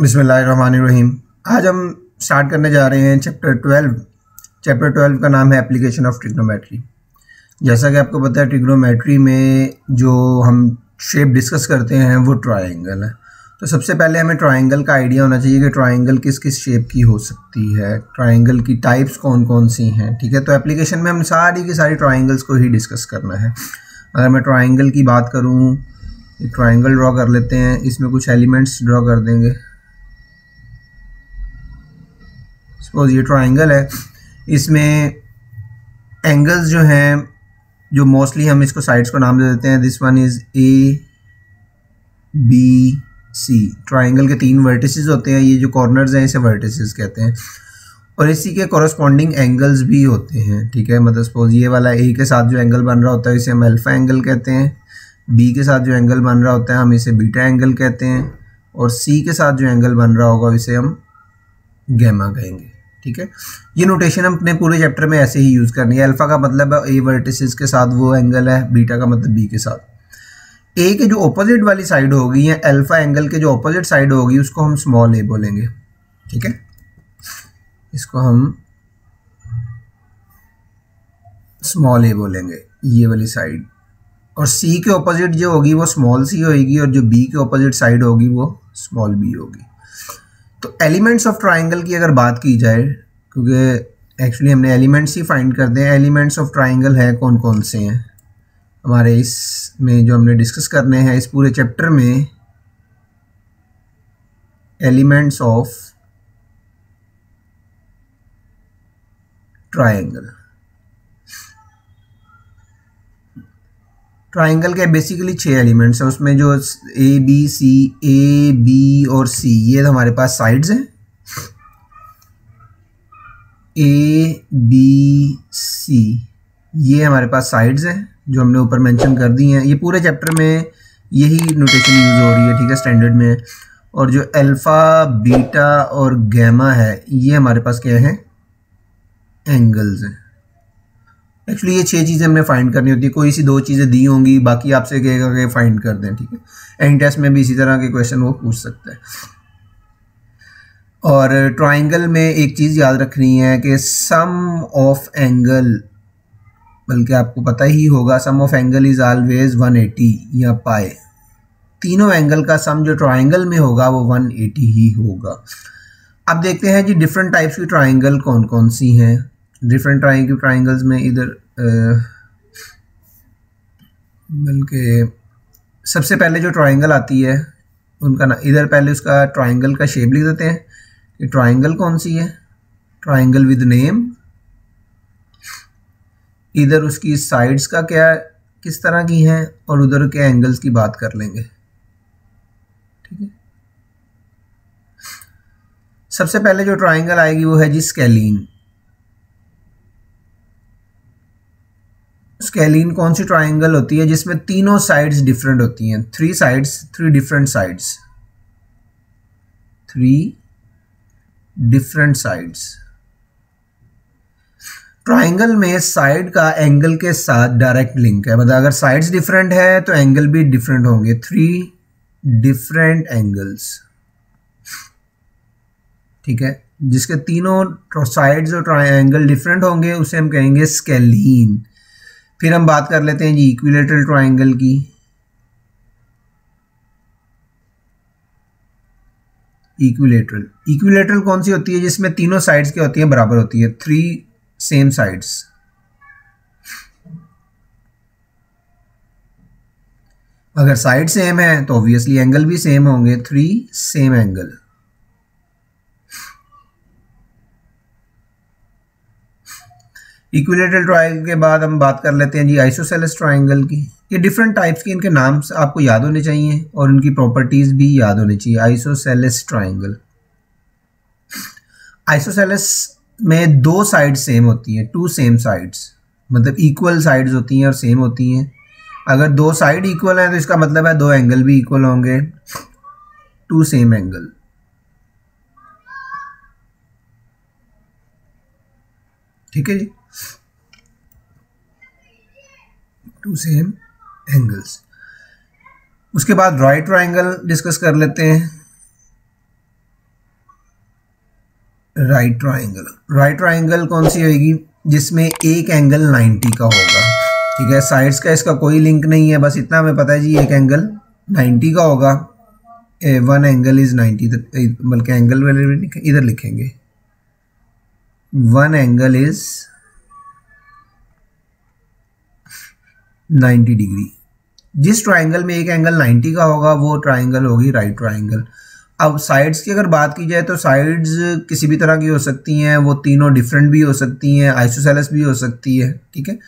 बिसमीम आज हम स्टार्ट करने जा रहे हैं चैप्टर ट्वेल्व चैप्टर ट्वेल्व का नाम है एप्लीकेशन ऑफ़ ट्रिग्नोमेट्री जैसा कि आपको पता है ट्रिग्नोमेट्री में जो हम शेप डिस्कस करते हैं, वो ट्रायंगल है। तो सबसे पहले हमें ट्रायंगल का आइडिया होना चाहिए कि ट्रायंगल किस किस शेप की हो सकती है ट्रायंगल की टाइप्स कौन कौन सी हैं, ठीक है? तो एप्लीकेशन में हम सारी की सारी ट्राइंगल्स को ही डिस्कस करना है। अगर मैं ट्राइंगल की बात करूँ, एक ट्राइंगल ड्रॉ कर लेते हैं, इसमें कुछ एलिमेंट्स ड्रॉ कर देंगे। सपोज़ ये ट्राइंगल है, इसमें एंगल्स जो हैं, जो मोस्टली हम इसको साइड्स को नाम दे देते हैं this one is A B C triangle के तीन वर्टिसेस होते हैं, ये जो कॉर्नर्स हैं, इसे वर्टिसेस कहते हैं। और इसी के कॉरस्पॉन्डिंग एंगल्स भी होते हैं, ठीक है? मतलब सपोज़ ये वाला ए के साथ जो एंगल बन रहा होता है, इसे हम अल्फ़ा एंगल कहते हैं। बी के साथ जो एंगल बन रहा होता है, हम इसे बीटा एंगल कहते हैं। और सी के साथ जो एंगल बन रहा होगा, इसे हम गैमा कहेंगे। ठीक है? ये नोटेशन हम अपने पूरे चैप्टर में ऐसे ही यूज़ करनी है। अल्फ़ा का मतलब ए वर्टिस के साथ वो एंगल है बीटा का मतलब बी के साथ। ए के जो ऑपोजिट वाली साइड होगी या अल्फ़ा एंगल के जो ऑपोजिट साइड होगी, उसको हम स्मॉल ए बोलेंगे। ठीक है? इसको हम स्मॉल ए बोलेंगे, ये वाली साइड और सी के ऑपोजिट जो होगी, वो स्मॉल सी होगी और जो बी के ऑपोजिट साइड होगी, वो स्मॉल बी होगी। तो एलिमेंट्स ऑफ़ ट्राइंगल की अगर बात की जाए, क्योंकि एक्चुअली हमने एलिमेंट्स ही फाइंड कर दें एलिमेंट्स ऑफ़ ट्राइंगल है कौन कौन से हैं? हमारे इस में जो हमने डिस्कस करने हैं, इस पूरे चैप्टर में एलिमेंट्स ऑफ़ ट्राइंगल ट्राइंगल के बेसिकली छः एलिमेंट्स हैं। उसमें जो ए बी सी ए बी और सी ये तो हमारे पास साइड्स हैं। ए बी सी ये हमारे पास साइड्स हैं, जो हमने ऊपर मेंशन कर दी हैं। ये पूरे चैप्टर में यही नोटेशन यूज़ हो रही है, ठीक है स्टैंडर्ड में। और जो अल्फ़ा बीटा और गैमा है, ये हमारे पास क्या है? एंगल्स हैं। एक्चुअली ये छह चीज़ें हमने फाइंड करनी होती है। कोई सी दो चीज़ें दी होंगी, बाकी आपसे कहेगा कि फाइंड कर दें, ठीक है? एंड टेस्ट में भी इसी तरह के क्वेश्चन वो पूछ सकता है। और ट्राइंगल में एक चीज़ याद रखनी है कि सम ऑफ़ एंगल बल्कि आपको पता ही होगा sum of angle is always 180 या पाए तीनों एंगल का सम जो ट्राइंगल में होगा, वो 180 ही होगा। अब देखते हैं जी डिफरेंट टाइप्स की ट्राइंगल कौन कौन सी हैं। डिफरेंट ट्राइंगल ट्राइंगल्स में इधर बल्कि सबसे पहले जो ट्राइंगल आती है, उनका ना, इधर पहले उसका ट्राइंगल का शेप लिख देते हैं कि ट्राइंगल कौन सी है? ट्राइंगल विद नेम इधर उसकी साइड्स का क्या, किस तरह की हैं और उधर के एंगल्स की बात कर लेंगे। ठीक है? सबसे पहले जो ट्राइंगल आएगी वो है जी स्केलिन स्केलिन कौन सी ट्राइंगल होती है, जिसमें तीनों साइड्स डिफरेंट होती हैं? Three sides three different sides three different sides triangle में साइड का एंगल के साथ डायरेक्ट लिंक है। मतलब अगर साइड्स डिफरेंट है तो एंगल भी डिफरेंट होंगे। थ्री डिफरेंट एंगल्स ठीक है? जिसके तीनों साइड्स और ट्राइंगल डिफरेंट होंगे, उसे हम कहेंगे स्केलीन फिर हम बात कर लेते हैं जी इक्विलेटरल ट्राइंगल की। इक्विलेटरल इक्विलेटरल कौन सी होती है? जिसमें तीनों साइड्स क्या होती हैं? बराबर होती है। थ्री सेम साइड्स अगर साइड सेम है तो ऑब्वियसली एंगल भी सेम होंगे। Three same angle equilateral triangle के बाद हम बात कर लेते हैं जी आइसोसेलस ट्राइंगल की। ये डिफरेंट टाइप्स की, इनके नाम आपको याद होने चाहिए और इनकी प्रॉपर्टीज़ भी याद होनी चाहिए। आइसोसेलस ट्राइंगल आइसोसेलस में दो साइड सेम होती हैं टू सेम साइड्स मतलब इक्वल साइड्स होती हैं और सेम होती हैं। अगर दो साइड इक्वल हैं तो इसका मतलब है दो एंगल भी इक्वल होंगे। टू सेम एंगल ठीक है जी? टू सेम एंगल्स उसके बाद राइट ट्राइंगल डिस्कस कर लेते हैं। राइट ट्राइंगल राइट ट्राइंगल कौन सी होगी जिसमें एक एंगल 90 का होगा। ठीक है? साइड्स का इसका कोई लिंक नहीं है। बस इतना हमें पता है जी, एक एंगल 90 का होगा। वन एंगल इज़ 90 बल्कि एंगल वाले इधर लिखेंगे। One angle is 90 degree. जिस ट्राइंगल में एक एंगल 90 का होगा, वो ट्राइंगल होगी राइट ट्राइंगल अब साइड्स की अगर बात की जाए तो साइड्स किसी भी तरह की हो सकती हैं, वो तीनों डिफरेंट भी हो सकती हैं आइसोसेलस भी हो सकती है, ठीक है?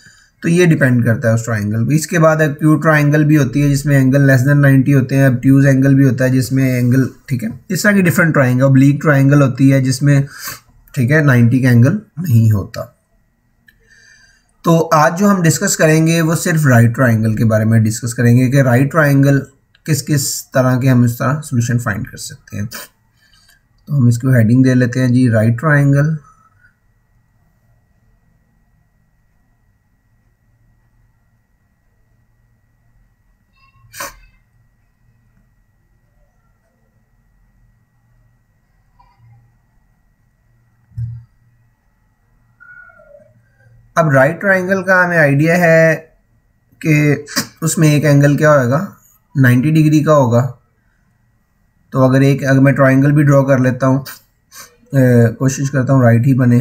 तो ये डिपेंड करता है उस ट्राइंगल पर इसके बाद एक्यू ट्राइंगल भी होती है, जिसमें एंगल लेस देन 90 होते हैं अब ट्यूज एंगल भी होता है, जिसमें एंगल ठीक है? इस तरह की डिफरेंट ट्राइंगल ब्लीक ट्राइंगल होती है, जिसमें, ठीक है 90 का एंगल नहीं होता। तो आज जो हम डिस्कस करेंगे, वो सिर्फ़ राइट ट्राइंगल के बारे में डिस्कस करेंगे कि राइट ट्राइंगल किस किस तरह के हम इस तरह सोल्यूशन फाइंड कर सकते हैं। तो हम इसको हेडिंग दे लेते हैं जी राइट ट्राइंगल अब राइट ट्राइंगल का हमें आइडिया है कि उसमें एक एंगल क्या होएगा? 90 डिग्री का होगा। तो अगर एक, अगर मैं ट्राइंगल भी ड्रॉ कर लेता हूँ कोशिश करता हूँ राइट ही बने।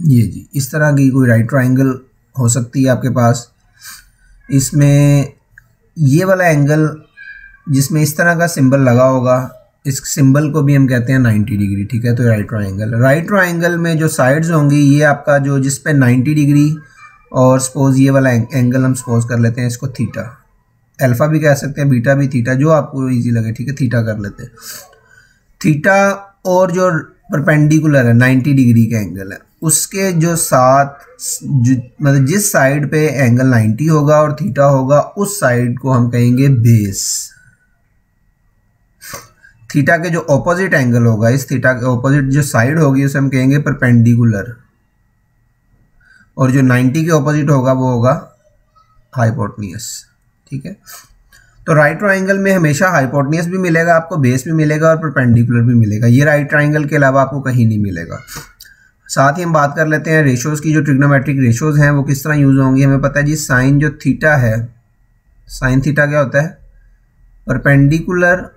ये जी, इस तरह की कोई राइट ट्राइंगल हो सकती है आपके पास। इसमें ये वाला एंगल जिसमें इस तरह का सिंबल लगा होगा इस सिंबल को भी हम कहते हैं 90 डिग्री, ठीक है? तो राइट ट्राइंगल राइट ट्राइंगल में जो साइड्स होंगी, ये आपका जो जिस पे 90 डिग्री और सपोज़ ये वाला एंगल हम सपोज़ कर लेते हैं, इसको थीटा अल्फ़ा भी कह सकते हैं बीटा भी थीटा जो आपको इजी लगे, ठीक है? थीटा कर लेते हैं। थीटा और जो परपेंडिकुलर है 90 डिग्री का एंगल है। उसके जो साथ मतलब जिस साइड पे एंगल 90 होगा और थीटा होगा, उस साइड को हम कहेंगे बेस थीटा के जो ऑपोजिट एंगल होगा, इस थीटा के ऑपोजिट जो साइड होगी, उसे हम कहेंगे परपेंडिकुलर और जो 90 के ऑपोजिट होगा, वो होगा हाइपोटनियस ठीक है? तो राइट ट्राइंगल में हमेशा हाइपोटनियस भी मिलेगा आपको बेस भी मिलेगा और परपेंडिकुलर भी मिलेगा. ये राइट ट्राइंगल के अलावा आपको कहीं नहीं मिलेगा. साथ ही हम बात कर लेते हैं रेशोज़ की, जो ट्रिग्नोमेट्रिक रेशोज़ हैं, वो किस तरह यूज़ होंगी? हमें पता है जी साइन जो थीटा है साइन थीटा क्या होता है? Perpendicular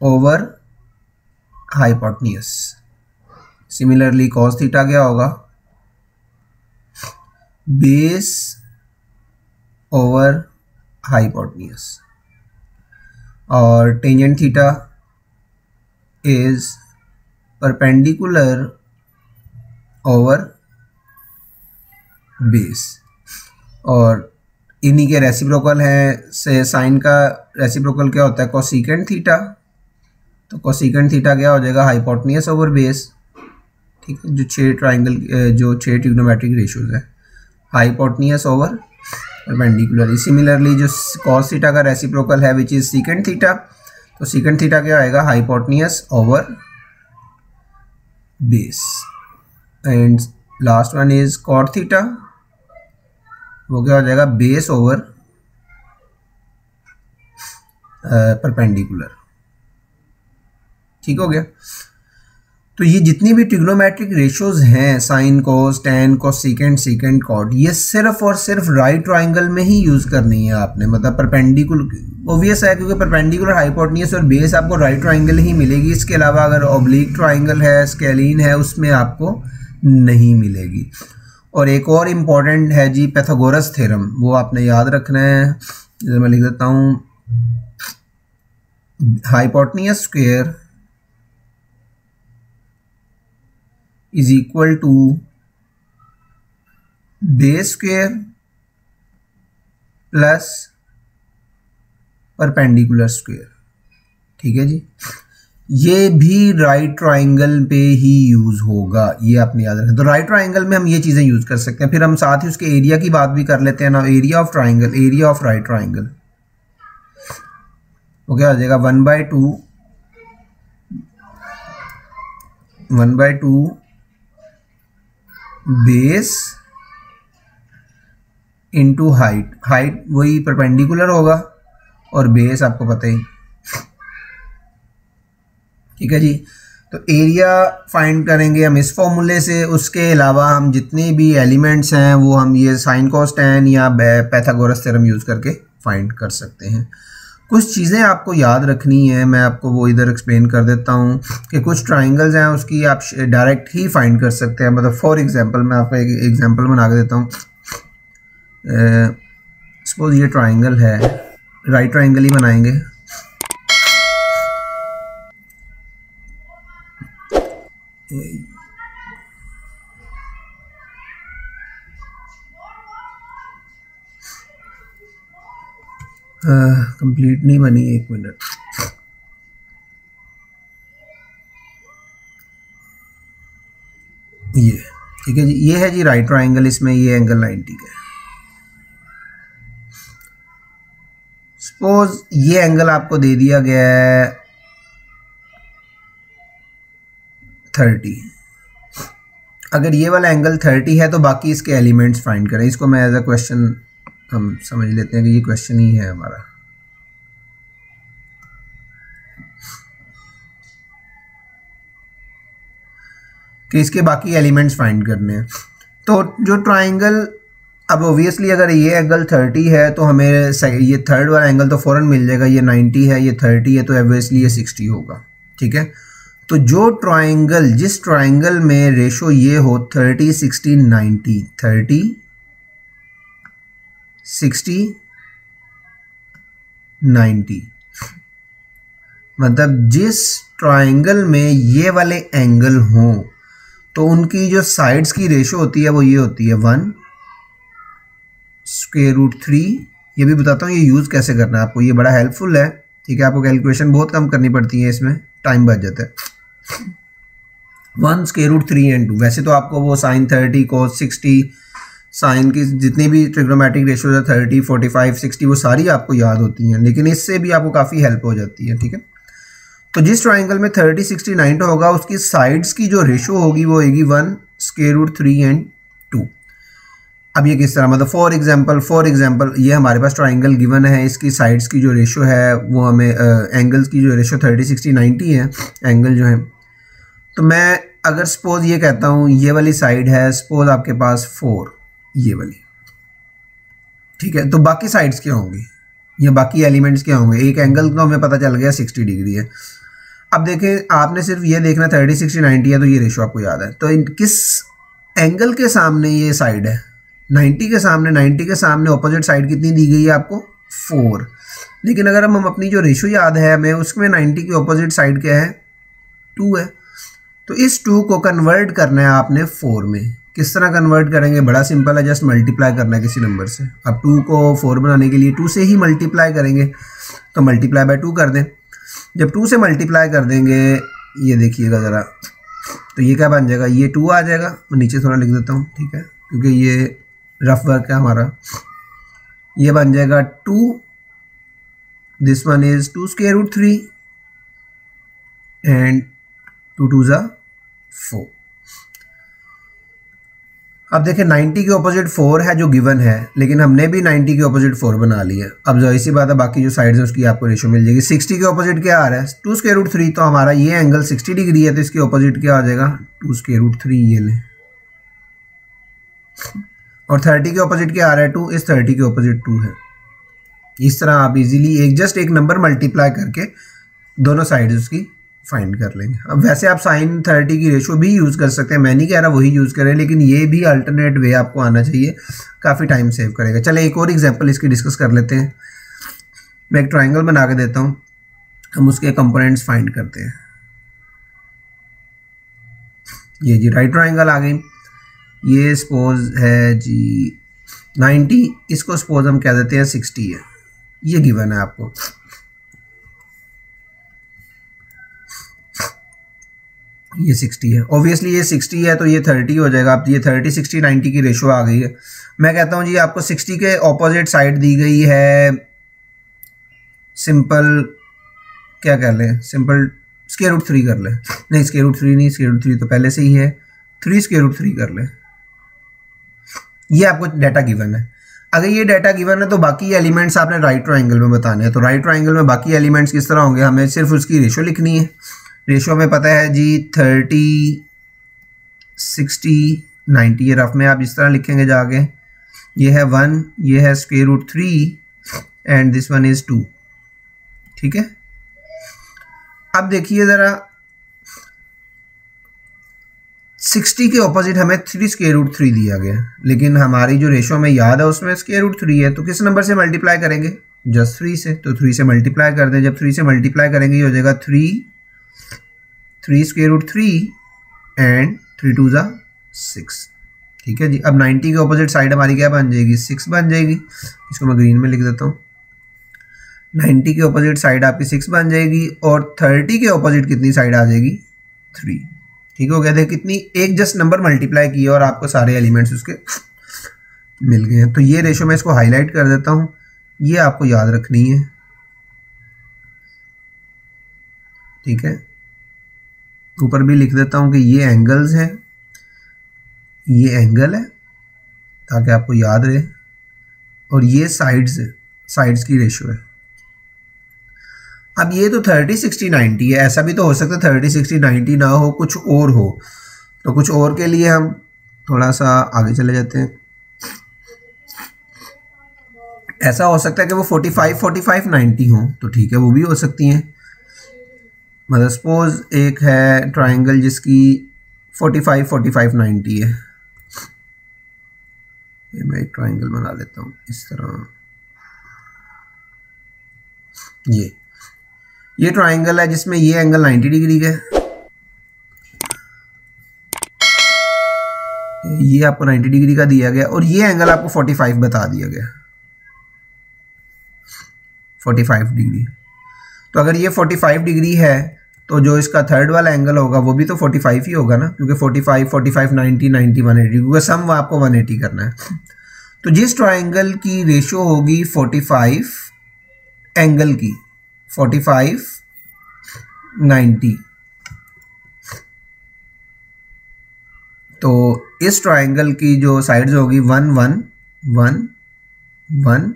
over hypotenuse similarly cos theta क्या होगा? बेस ओवर हाइपोटनियस और tangent theta is perpendicular over base और इन्हीं के रेसिप्रोकल हैं, से साइन का रेसिप्रोकल क्या होता है? कॉसिकेंट थीटा तो कोसिकेंट थीटा क्या हो जाएगा? हाइपोटनियस ओवर बेस ठीक है? जो छः ट्राइंगल जो छः ट्रिग्नोमेट्रिक रेशियोज है। हाइपोटनियस ओवर परपेंडिकुलर सिमिलरली जो कॉस थीटा का रेसिप्रोकल है विच इज़ सीकेंट थीटा तो सीकेंट थीटा क्या आएगा? Hypotenuse over base and last one is cot theta वो क्या हो जाएगा? बेस ओवर परपेंडिकुलर ठीक हो गया। तो ये जितनी भी टिग्नोमेट्रिक रेशियोज हैं sine cos tan cosecant secant code ये सिर्फ़ और सिर्फ़ राइट ट्राइंगल में ही यूज़ करनी है आपने। मतलब परपेंडिकुलर ओबियस है क्योंकि परपेंडिकुलर हाइपोटनियस और बेस आपको राइट ट्राइंगल ही मिलेगी। इसके अलावा अगर ओब्लिक ट्राइंगल है स्केलिन है, उसमें आपको नहीं मिलेगी। और एक और इंपॉर्टेंट है जी पैथागोरस थ्योरम वो आपने याद रखना है। इधर मैं लिख देता हूँ। Hypotenuse square is equal to base square plus perpendicular square ठीक है जी? ये भी राइट ट्राइंगल पे ही यूज़ होगा। ये आपने याद रखें तो राइट ट्राइंगल में हम ये चीज़ें यूज़ कर सकते हैं। फिर हम साथ ही उसके एरिया की बात भी कर लेते हैं ना। Area of triangle area of right triangle क्या हो जाएगा। One by two one by two base into height height वही परपेंडिकुलर होगा और बेस आपको पता ही। ठीक है जी? तो एरिया फाइंड करेंगे हम इस फॉर्मूले से। उसके अलावा हम जितने भी एलिमेंट्स हैं, वो हम ये साइन कॉस्ट एन या पैथागोरस थ्योरम यूज़ करके फाइंड कर सकते हैं। कुछ चीज़ें आपको याद रखनी है, मैं आपको वो इधर एक्सप्लेन कर देता हूँ कि कुछ ट्राइंगल्स हैं उसकी आप डायरेक्ट ही फाइंड कर सकते हैं। मतलब फॉर एग्जांपल मैं आपको एक एग्जांपल बना के देता हूँ। सपोज़ ये ट्राइंगल है राइट ट्राइंगल ही बनाएँगे। कंप्लीट नहीं बनी एक मिनट। ये, ठीक है जी? ये है जी राइट ट्राइंगल इसमें ये एंगल 90 का है। सपोज़ ये एंगल आपको दे दिया गया है थर्टी अगर ये वाला एंगल थर्टी है तो बाकी इसके एलिमेंट्स फाइंड करें। इसको मैं एज अ क्वेश्चन हम समझ लेते हैं कि ये क्वेश्चन ही है हमारा। कि इसके बाकी एलिमेंट्स फाइंड करने हैं। तो जो ट्राइंगल अब ओबियसली अगर ये एंगल 30 है तो हमें ये थर्ड वाला एंगल तो फ़ौरन मिल जाएगा, ये 90 है, ये 30 है तो ओबियसली ये 60 होगा, ठीक है? तो जो ट्राइंगल जिस ट्राइंगल में रेशो ये हो 30 60 90 30 60 90 मतलब जिस ट्राइंगल में ये वाले एंगल हों तो उनकी जो साइड्स की रेशो होती है वो ये होती है वन स्क्वेयर रूट थ्री ये भी बताता हूँ, ये यूज़ कैसे करना है आपको? ये बड़ा हेल्पफुल है, ठीक है? आपको कैलकुलेशन बहुत कम करनी पड़ती है इसमें। टाइम बच जाता है। One square root three and two वैसे तो आपको वो sine thirty cos sixty sine की जितनी भी ट्रिग्नोमेट्रिक रेशियोज है थर्टी फोर्टी फाइव सिक्सटी वो सारी आपको याद होती हैं। लेकिन इससे भी आपको काफ़ी हेल्प हो जाती है ठीक है? तो जिस ट्राइंगल में थर्टी सिक्सटी नाइनटी होगा उसकी साइड्स की जो रेशो होगी वो होगी one square root three and two अब ये किस तरह? मतलब फॉर एग्जांपल फॉर एग्जांपल ये हमारे पास ट्राइंगल गिवन है इसकी साइड्स की जो रेशो है वो हमें एंगल्स uh, की जो रेशो थर्टी सिक्सटी नाइन्टी है एंगल जो है। तो मैं अगर सपोज़ ये कहता हूँ ये वाली साइड है सपोज़ आपके पास फोर ये वाली। ठीक है तो बाकी साइड्स क्या होंगी? या बाकी एलिमेंट्स क्या होंगे? एक एंगल तो हमें पता चल गया सिक्सटी डिग्री है। अब देखें, आपने सिर्फ़ ये देखना थर्टी सिक्सटी नाइन्टी है तो ये रेशो आपको याद है। तो इन, किस एंगल के सामने ये साइड है? 90 के सामने 90 के सामने ऑपोजिट साइड कितनी दी गई है आपको? फोर लेकिन अगर हम अपनी जो रेशो याद है हमें, उसमें 90 की ऑपोजिट साइड क्या है? टू है। तो इस टू को कन्वर्ट करना है आपने फोर में। किस तरह कन्वर्ट करेंगे? बड़ा सिंपल है जस्ट मल्टीप्लाई करना है किसी नंबर से। अब टू को फोर बनाने के लिए टू से ही मल्टीप्लाई करेंगे तो मल्टीप्लाई बाय टू कर दें। जब टू से मल्टीप्लाई कर देंगे, ये देखिएगा ज़रा तो ये क्या बन जाएगा? ये टू आ जाएगा, मैं नीचे थोड़ा लिख देता हूँ, ठीक है? क्योंकि ये रफ वर्क है हमारा। ये बन जाएगा two this one is two square root three and two two ज़ा फोर अब देखिए 90 के ऑपोजिट फोर है जो गिवन है, लेकिन हमने भी 90 के ऑपोजिट फोर बना लिया अब जो इसी बात है, बाकी जो साइड है, उसकी आपको रेशो मिल जाएगी। 60 के ऑपोजिट क्या आ रहा है? टू स्केयर रूट थ्री तो हमारा ये एंगल 60 डिग्री है तो इसके ऑपोजिट क्या आ जाएगा? टू स्केयर रूट थ्री ये लें। और थर्टी के ऑपोजिट क्या आ रहा है? टू इस थर्टी के ऑपोजिट टू है। इस तरह आप इजीली एक जस्ट एक नंबर मल्टीप्लाई करके दोनों साइड्स उसकी फाइंड कर लेंगे। अब वैसे आप साइन थर्टी की रेशो भी यूज़ कर सकते हैं। मैं नहीं कह रहा वही यूज़ करें, लेकिन ये भी अल्टरनेट वे आपको आना चाहिए। काफ़ी टाइम सेव करेगा। चले, एक और एग्ज़ाम्पल इसकी डिस्कस कर लेते हैं। मैं एक ट्राइंगल बना के देता हूँ। हम उसके कंपोनेंट्स फाइंड करते हैं। ये जी राइट ट्राइंगल आ गई। ये सपोज़ है जी 90 इसको सपोज़ हम कह देते हैं 60 है। ये गिवन है आपको। ये 60 है। ऑब्वियसली ये 60 है तो ये 30 हो जाएगा। आप ये 30 60 90 की रेशो आ गई है। मैं कहता हूँ जी, आपको 60 के ऑपोजिट साइड दी गई है। सिंपल क्या कर लें? सिंपल स्केयर रूट थ्री कर लें। नहीं स्केयर रूट थ्री नहीं स्केयर रूट थ्री तो पहले से ही है। थ्री स्केयर रूट थ्री कर लें। ये आपको डाटा गिवन है। अगर ये डाटा गिवन है तो बाकी एलिमेंट्स आपने राइट ट्राइंगल में बताने हैं। तो राइट ट्राइंगल में बाकी एलिमेंट्स किस तरह होंगे? हमें सिर्फ़ उसकी रेशो लिखनी है। रेशो में पता है जी थर्टी सिक्सटी नाइन्टी ये रफ में आप इस तरह लिखेंगे जाके, ये है वन ये है square root three and this one is two ठीक है? अब देखिए ज़रा सिक्सटी के ऑपोजिट हमें थ्री स्केयर रूट थ्री दिया गया, लेकिन हमारी जो रेशो में याद है उसमें स्केयर रूट थ्री है तो किस नंबर से मल्टीप्लाई करेंगे? जस्ट थ्री से तो थ्री से मल्टीप्लाई कर दें, जब थ्री से मल्टीप्लाई करेंगे, ये हो जाएगा three three square root three and three two ज़ा सिक्स ठीक है जी? अब नाइन्टी के ऑपोजिट साइड हमारी क्या बन जाएगी? सिक्स बन जाएगी। इसको मैं ग्रीन में लिख देता हूँ। नाइन्टी के ऑपोजिट साइड आपकी सिक्स बन जाएगी और थर्टी के ऑपोजिट कितनी साइड आ जाएगी? थ्री ठीक हो गया? देख कितनी एक जस्ट नंबर मल्टीप्लाई किया और आपको सारे एलिमेंट्स उसके मिल गए हैं। तो ये रेशो मैं इसको हाईलाइट कर देता हूँ। ये आपको याद रखनी है। ठीक है? ऊपर भी लिख देता हूँ कि ये एंगल्स हैं, ये एंगल है, ताकि आपको याद रहे। और ये साइड्स साइड्स की रेशो है। अब ये तो थर्टी सिक्सटी नाइन्टी है। ऐसा भी तो हो सकता है थर्टी सिक्सटी नाइन्टी ना हो, कुछ और हो। तो कुछ और के लिए हम थोड़ा सा आगे चले जाते हैं। ऐसा हो सकता है कि वो forty five forty five ninety हो तो ठीक है, वो भी हो सकती हैं। मतलब सपोज़ एक है ट्राइंगल जिसकी forty five forty five ninety है। ये मैं एक ट्राइंगल बना लेता हूँ इस तरह। ये। ये ट्राइंगल है जिसमें ये एंगल 90 डिग्री का है। ये आपको 90 डिग्री का दिया गया और ये एंगल आपको 45 बता दिया गया। 45 डिग्री तो अगर ये 45 डिग्री है तो जो इसका थर्ड वाला एंगल होगा, वो भी तो 45 ही होगा ना, क्योंकि 45 45 90 90 180 क्योंकि सम आपको 180 करना है। तो जिस ट्राइंगल की रेशियो होगी 45 एंगल की फोर्टी फाइव नाइन्टी तो इस ट्राइंगल की जो साइड्स होगी one one one one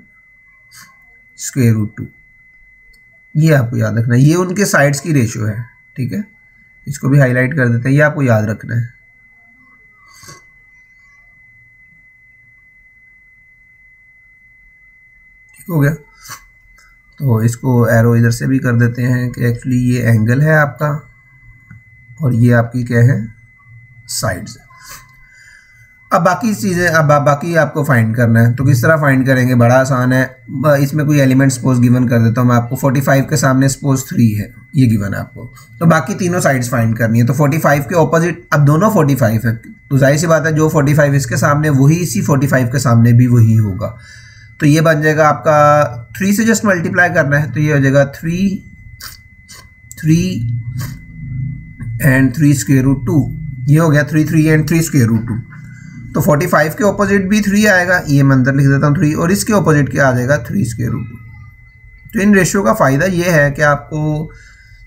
square root two ये आपको याद रखना है। ये उनके साइड्स की रेशियो है, ठीक है? इसको भी हाईलाइट कर देते हैं। ये आपको याद रखना है। ठीक हो गया? तो इसको एरो इधर से भी कर देते हैं कि एक्चुअली ये एंगल है आपका, और ये आपकी क्या है? साइड्स अब बाकी चीज़ें, अब बाकी आपको फाइंड करना है। तो किस तरह फाइंड करेंगे? बड़ा आसान है। इसमें कोई एलिमेंट सपोज़ गिवन कर देता हूँ मैं आपको। 45 के सामने सपोज़ थ्री है। ये गिवन है आपको। तो बाकी तीनों साइड्स फाइंड करनी है। तो 45 के ऑपोजिट अब दोनों 45 है। तो ज़ाहिर सी बात है, जो 45 इसके सामने, वही इसी 45 के सामने भी वही होगा। तो ये बन जाएगा आपका थ्री से जस्ट मल्टीप्लाई करना है तो ये हो जाएगा three three and three square root two ये हो गया three three and three square root two तो फोर्टी फाइव के ऑपोजिट भी थ्री आएगा। ये मैं अंदर लिख देता हूँ थ्री और इसके ऑपोजिट क्या आ जाएगा? थ्री रूट टू तो इन रेशियो का फ़ायदा ये है कि आपको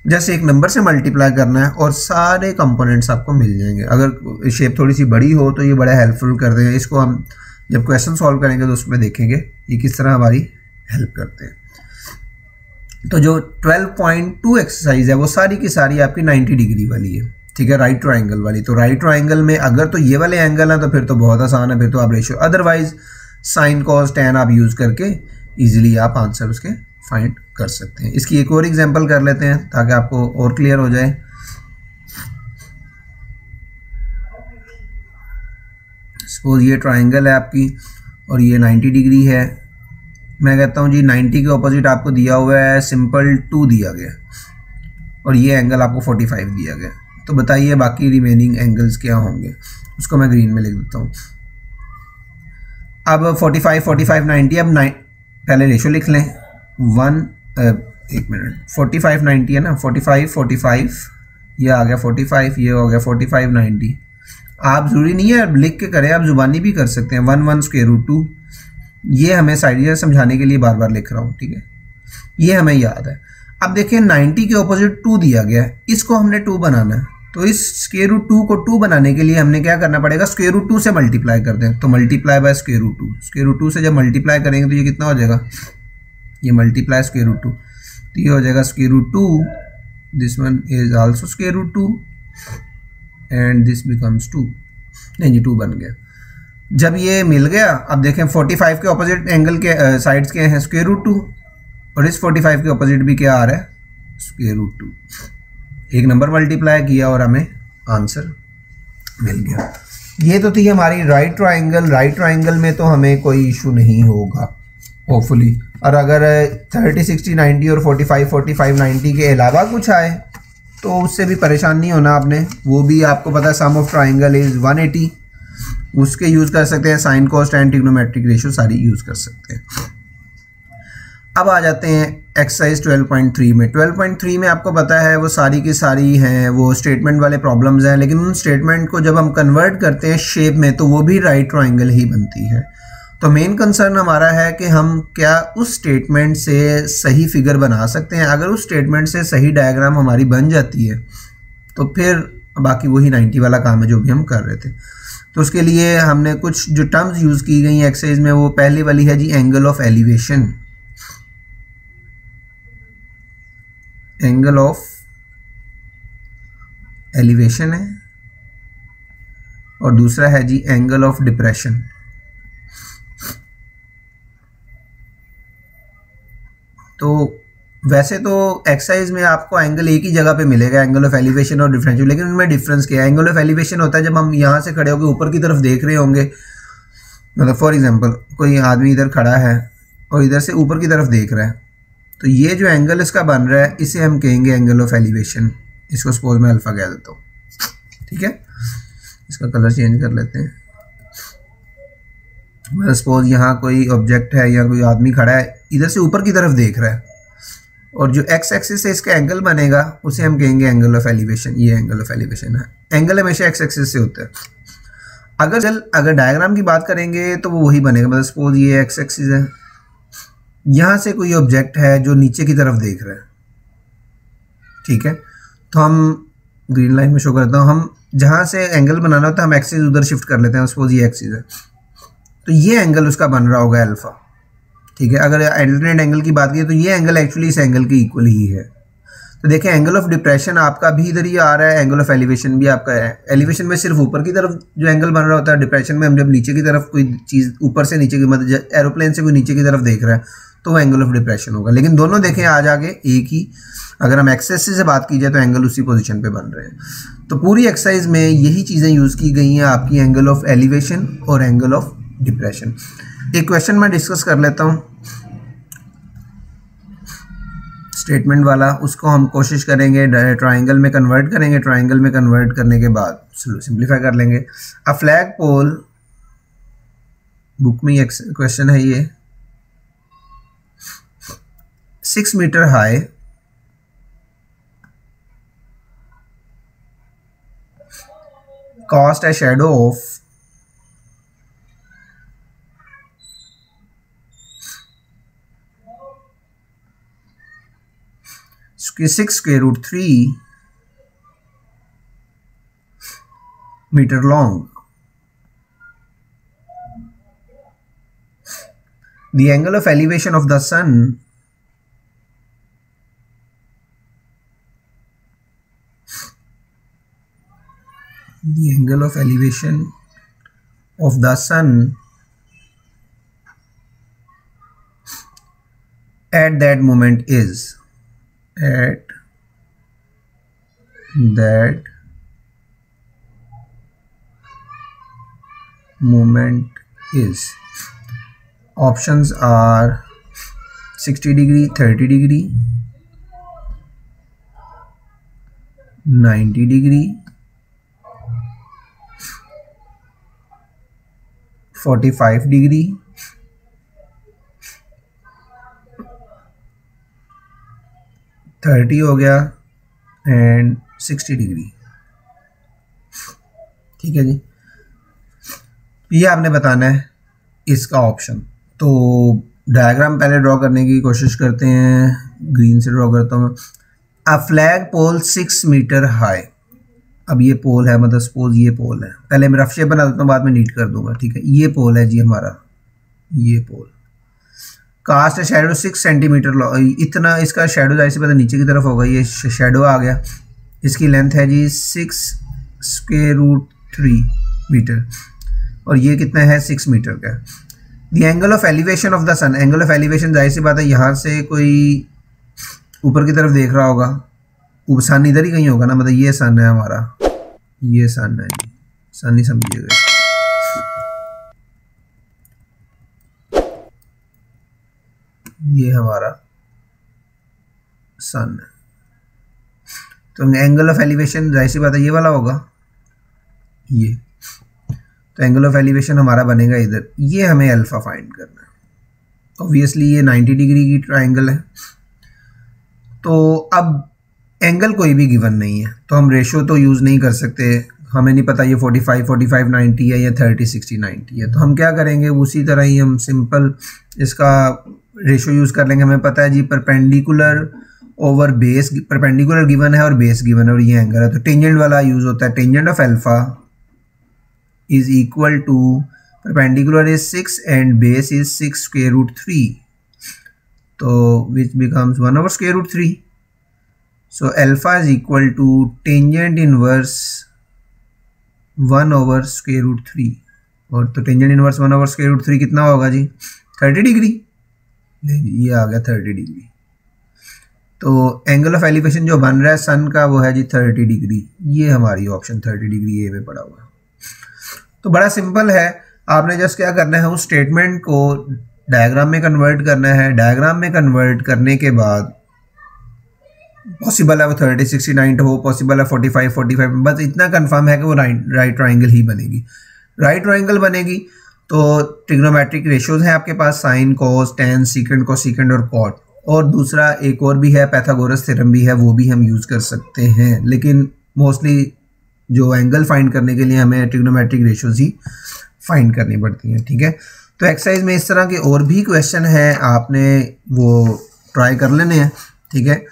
जैसे एक नंबर से मल्टीप्लाई करना है और सारे कंपोनेंट्स आपको मिल जाएँगे। अगर शेप थोड़ी सी बड़ी हो तो ये बड़ा हेल्पफुल कर देंगे। इसको हम जब क्वेश्चन सॉल्व करेंगे तो उसमें देखेंगे ये किस तरह हमारी हेल्प करते हैं। तो जो 12.2 एक्सरसाइज है, वो सारी की सारी आपकी 90 डिग्री वाली है। ठीक है राइट ट्राइंगल वाली। तो राइट ट्राइंगल में अगर तो ये वाले एंगल हैं तो फिर तो बहुत आसान है, फिर तो आप ratio otherwise sine cos tan आप यूज़ करके इजीली आप आंसर उसके फाइंड कर सकते हैं। इसकी एक और एग्ज़ाम्पल कर लेते हैं, ताकि आपको और क्लियर हो जाए। सपोज़ ये ट्राइंगल है आपकी, और ये 90 डिग्री है। मैं कहता हूँ जी 90 के ऑपोजिट आपको दिया हुआ है सिंपल टू दिया गया। और ये एंगल आपको 45 दिया गया। तो बताइए बाकी रिमेनिंग एंगल्स क्या होंगे? उसको मैं ग्रीन में लिख देता हूँ। अब 45 45 90 अब नाइन पहले रेशो लिख लें। वन एक मिनट 45 90 है ना? 45 45 ये आ गया 45 ये हो गया 45 90 आप ज़रूरी नहीं है लिख के करें, आप जुबानी भी कर सकते हैं। One one square root two ये हमें साइड समझाने के लिए बार बार लिख रहा हूँ, ठीक है? ये हमें याद है। अब देखिए 90 के ऑपोजिट टू दिया गया है। इसको हमने टू बनाना है। तो इस स्केयर रूट टू को टू बनाने के लिए हमने क्या करना पड़ेगा? स्केयर रूट टू से मल्टीप्लाई कर दें। तो multiply by square root two square root two से जब मल्टीप्लाई करेंगे तो ये कितना हो जाएगा? ये मल्टीप्लाई स्केयर रूट टू तो ये हो जाएगा square root two this one is also square root two and this becomes two नहीं जी टू बन गया। जब ये मिल गया, अब देखें 45 के ऑपोजिट एंगल के साइड्स के हैं स्क्वेयर रूट टू और इस 45 के ऑपोजिट भी क्या आ रहा है? स्क्वेयर रूट टू एक नंबर मल्टीप्लाई किया और हमें आंसर मिल गया। ये तो थी हमारी राइट ट्राइंगल राइट ट्राइंगल में तो हमें कोई इशू नहीं होगा होपफुली और अगर 30 60 90 और 45 45 90 के अलावा कुछ आए तो उससे भी परेशान नहीं होना आपने। वो भी आपको पता सम ऑफ़ ट्राइंगल इज़ 180 उसके यूज़ कर सकते हैं sine cos and trigonometric ratio सारी यूज़ कर सकते हैं। अब आ जाते हैं एक्सरसाइज 12.3 में। 12.3 में आपको पता है वो सारी की सारी हैं, वो स्टेटमेंट वाले प्रॉब्लम्स हैं, लेकिन उन स्टेटमेंट को जब हम कन्वर्ट करते हैं शेप में तो वो भी राइट ट्राइंगल ही बनती है। तो मेन कंसर्न हमारा है कि हम क्या उस स्टेटमेंट से सही फिगर बना सकते हैं। अगर उस स्टेटमेंट से सही डायग्राम हमारी बन जाती है तो फिर बाकी वही 90 वाला काम है जो भी हम कर रहे थे। तो उसके लिए हमने कुछ जो टर्म्स यूज़ की गई एक्सरसाइज में, वो पहली वाली है जी angle of elevation angle of elevation है और दूसरा है जी एंगल ऑफ़ डिप्रेशन तो वैसे तो एक्सरसाइज में आपको एंगल एक ही जगह पे मिलेगा एंगल ऑफ़ एलिवेशन और डिफरेंशियल लेकिन उनमें डिफरेंस क्या है? एंगल ऑफ़ एलिवेशन होता है जब हम यहाँ से खड़े होकर ऊपर की तरफ़ देख रहे होंगे। मतलब फॉर एग्जांपल कोई आदमी इधर खड़ा है और इधर से ऊपर की तरफ़ देख रहा है। तो ये जो एंगल इसका बन रहा है, इसे हम कहेंगे एंगल ऑफ़ एलिवेशन इसको सपोज़ मैं अल्फ़ा कह देता हूँ। ठीक है? इसका कलर चेंज कर लेते हैं। मैं सपोज़ यहाँ कोई ऑब्जेक्ट है या कोई आदमी खड़ा है, इधर से ऊपर की तरफ़ देख रहा है। और जो एक्स एक्सिस से इसका एंगल बनेगा, उसे हम कहेंगे एंगल ऑफ़ एलिवेशन ये एंगल ऑफ़ एलिवेशन है। एंगल हमेशा एक्स एक्सिस से होता है। अगर चल अगर डायग्राम की बात करेंगे तो वो वही बनेगा। मतलब सपोज़ ये एक्स एक्सिस है। यहाँ से कोई ऑब्जेक्ट है जो नीचे की तरफ़ देख रहा है। ठीक है? तो हम ग्रीन लाइन में शो करता हूँ। हम जहाँ से एंगल बनाना होता है, हम एक्सिस उधर शिफ्ट कर लेते हैं। सपोज़ ये एक्सिस है। तो ये एंगल उसका बन रहा होगा अल्फ़ा ठीक है? अगर एल्टरनेट एंगल की बात की तो ये एंगल एक्चुअली इस एंगल के इक्वल ही है। तो देखें एंगल ऑफ़ डिप्रेशन आपका भी इधर ही आ रहा है एंगल ऑफ़ एलिवेशन भी आपका है। एलिवेशन में सिर्फ़ ऊपर की तरफ़ जो एंगल बन रहा होता है डिप्रेशन में हम जब नीचे की तरफ़ कोई चीज़ ऊपर से नीचे की मतलब एरोप्लेन से कोई नीचे की तरफ़ देख रहा है तो वो एंगल ऑफ़ डिप्रेशन होगा। लेकिन दोनों देखें आज आगे, एक ही। अगर हम एक्सेस से बात की जाए तो एंगल उसी पोजीशन पे बन रहे हैं। तो पूरी एक्सरसाइज में यही चीज़ें यूज़ की गई हैं आपकी एंगल ऑफ़ एलिवेशन और एंगल ऑफ़ डिप्रेशन एक क्वेश्चन मैं डिस्कस कर लेता हूँ। स्टेटमेंट वाला, उसको हम कोशिश करेंगे ट्राइंगल में कन्वर्ट करेंगे ट्राइंगल में कन्वर्ट करने के बाद सिंप्लीफाई कर लेंगे। अ फ्लैग पोल बुक में क्वेश्चन है ये। Six metre high cast a shadow of six square root 3 meter long. The angle of elevation of the sun the angle of elevation of the sun at that moment is at that moment is. Options are 60 degree 30 degree 90 degree 45 degree. Thirty हो गया and sixty degree ठीक है जी? ये आपने बताना है इसका option तो डायग्राम पहले ड्रॉ करने की कोशिश करते हैं ग्रीन से ड्रॉ करता हूँ a flag pole six metre high अब ये पोल है मतलब सपोज़ ये पोल है। पहले मैं रफ शेप बना देता हूँ, बाद में नीट कर दूँगा, ठीक है? ये पोल है जी हमारा, ये pole. Cast shadow six centimetre इतना इसका शेडो ज़ाहिर से पता नीचे की तरफ़ होगा, ये शेडो आ गया। इसकी लेंथ है जी six square root three metre और ये कितना है सिक्स मीटर का। The angle of elevation of the sun angle of elevation ज़ाहिर सी बात है, यहाँ से कोई ऊपर की तरफ़ देख रहा होगा सन इधर ही कहीं होगा ना मतलब ये सन है हमारा। ये सन है जी। सन ही समझिएगा ये हमारा सन है। तो एंगल ऑफ़ एलिवेशन ज़ाहिर सी बात है, ये वाला होगा। ये। तो एंगल ऑफ़ एलिवेशन हमारा बनेगा इधर। ये हमें अल्फ़ा फाइंड करना है। ऑब्वियसली ये 90 डिग्री की ट्राइंगल है। तो अब एंगल कोई भी गिवन नहीं है। तो हम रेशो तो यूज़ नहीं कर सकते। हमें नहीं पता ये 45 45 90 है या 30 60 90 है। तो हम क्या करेंगे? उसी तरह ही हम सिंपल इसका रेशो यूज़ कर लेंगे। हमें पता है जी perpendicular over base perpendicular given है और बेस गिवन है और ये एंगल है। तो टेंजेंट वाला यूज़ होता है। Tangent of alpha is equal to perpendicular is 6 and base is 6 square root 3 so which becomes 1 over square root 3 so, alpha is equal to tangent inverse 1 over square root 3 और तो tangent inverse one over square root three कितना होगा जी? Thirty degree ये आ गया thirty degree तो angle of elevation जो बन रहा है सन का, वो है जी थर्टी डिग्री ये हमारी ऑप्शन थर्टी डिग्री ए में पड़ा हुआ। तो बड़ा सिंपल है। आपने जस्ट क्या करना है, उस स्टेटमेंट को डायग्राम में कन्वर्ट करना है। डायग्राम में कन्वर्ट करने के बाद पॉसिबल है वो थर्टी सिक्सटी नाइन हो पॉसिबल है फोर्टी फाइव फोर्टी फाइव बस इतना कंफर्म है कि वो राइट राइट ट्राइंगल ही बनेगी। राइट ट्राइंगल बनेगी तो ट्रिग्नोमेट्रिक रेशियोज हैं आपके पास साइन कोस टेन सीकेंड को सीकेंड और कॉट और दूसरा एक और भी है पैथागोरस थ्योरम भी है, वो भी हम यूज़ कर सकते हैं। लेकिन मोस्टली जो एंगल फाइंड करने के लिए हमें ट्रिग्नोमेट्रिक रेशियोज ही फाइंड करनी पड़ती हैं, ठीक है? तो एक्सरसाइज में इस तरह के और भी क्वेश्चन हैं, आपने वो ट्राई कर लेने हैं, ठीक है?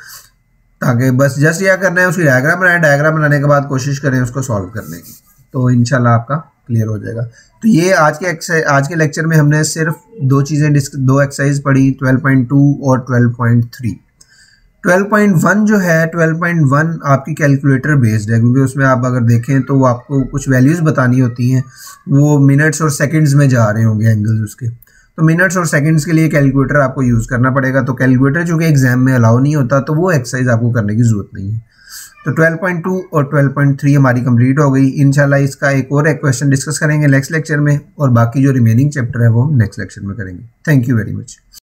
ताकि बस जस्ट यह करना है, उसकी डायग्राम बनाए डायग्राम बनाने के बाद कोशिश करें उसको सॉल्व करने की। तो इनशाला आपका क्लियर हो जाएगा। तो ये आज के आज के लेक्चर में हमने सिर्फ़ दो चीज़ें दो एक्सरसाइज पढ़ी 12.2 और 12.3 12.1 जो है 12.1 आपकी कैलकुलेटर बेस्ड है, क्योंकि उसमें आप अगर देखें तो आपको कुछ वैल्यूज़ बतानी होती हैं, वो मिनट्स और सेकंड्स में जा रहे होंगे एंगल्स उसके। तो मिनट्स और सेकंड्स के लिए कैलकुलेटर आपको यूज़ करना पड़ेगा। तो कैलकुलेटर जो कि एग्ज़ाम में अलाउ नहीं होता तो वो एक्सरसाइज आपको करने की ज़रूरत नहीं है। तो 12.2 और 12.3 हमारी कंप्लीट हो गई। इंशाल्लाह इसका एक और एक क्वेश्चन डिस्कस करेंगे नेक्स्ट लेक्चर में और बाकी जो रिमेनिंग चैप्टर है वो हम नेक्स्ट लेक्चर में करेंगे। Thank you very much